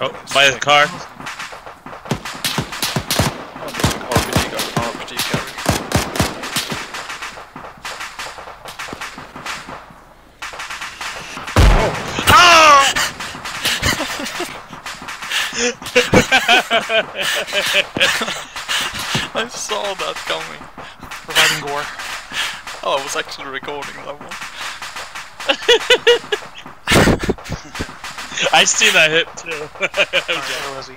Oh, by the car. Oh, there's an RPG, got an RPG carrier. I saw that coming. Reviving gore. Oh, I was actually recording that one. I see that hit too. right, was he?